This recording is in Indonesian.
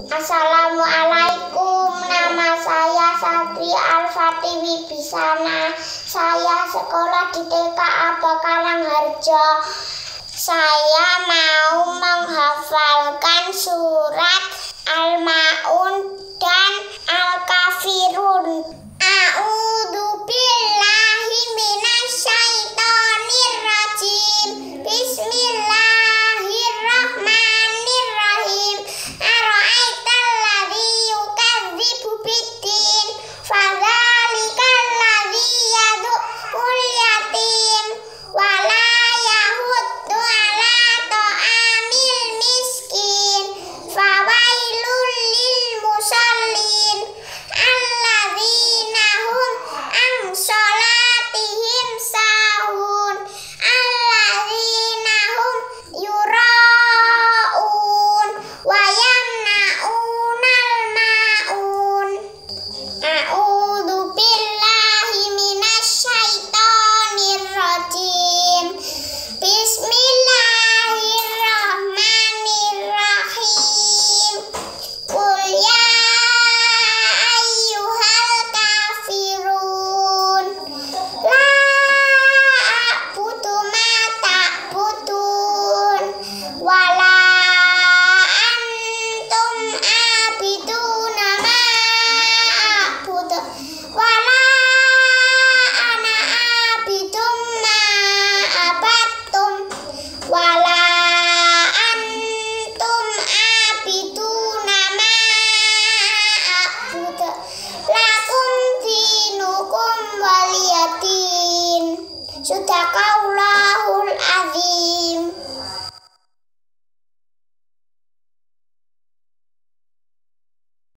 Assalamualaikum, nama saya Satri Al-Fatih Wibisana. Saya sekolah di TK Abakalang Harjo. Saya mau menghafalkan surat Sadaqallahul